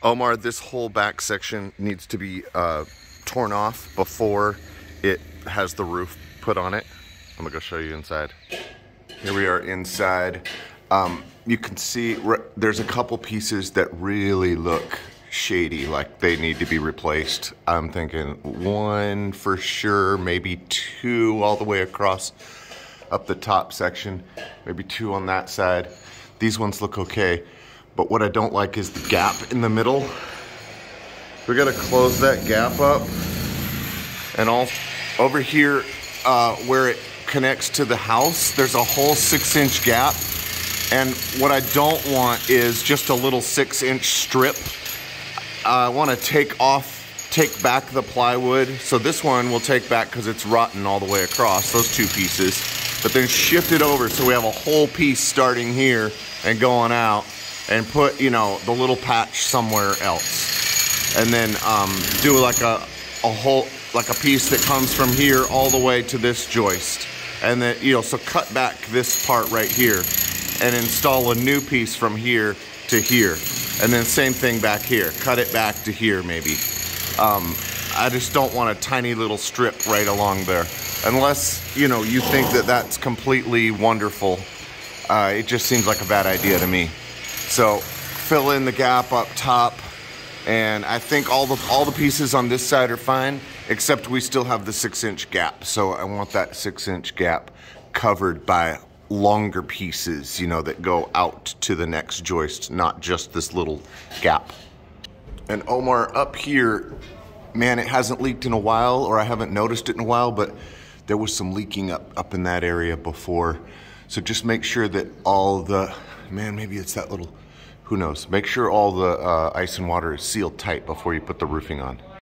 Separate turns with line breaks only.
Omar, this whole back section needs to be uh, torn off before it has the roof put on it. I'm gonna go show you inside. Here we are inside. Um, you can see there's a couple pieces that really look shady, like they need to be replaced. I'm thinking one for sure, maybe two all the way across up the top section, maybe two on that side. These ones look okay, but what I don't like is the gap in the middle. We gotta close that gap up. And all over here, uh, where it connects to the house, there's a whole six inch gap. And what I don't want is just a little six inch strip. I wanna take off, take back the plywood. So this one we'll take back because it's rotten all the way across, those two pieces. But then shift it over so we have a whole piece starting here and going out and put, you know, the little patch somewhere else. And then um, do like a, a whole, like a piece that comes from here all the way to this joist. And then, you know, so cut back this part right here and install a new piece from here to here. And then same thing back here, cut it back to here maybe. Um, I just don't want a tiny little strip right along there. Unless, you know, you think that that's completely wonderful. Uh, it just seems like a bad idea to me. So fill in the gap up top. And I think all the all the pieces on this side are fine, except we still have the six inch gap. So I want that six inch gap covered by longer pieces, you know, that go out to the next joist, not just this little gap. And Omar, up here, man, it hasn't leaked in a while, or I haven't noticed it in a while, but there was some leaking up, up in that area before. So just make sure that all the, man, maybe it's that little, who knows. Make sure all the uh, ice and water is sealed tight before you put the roofing on.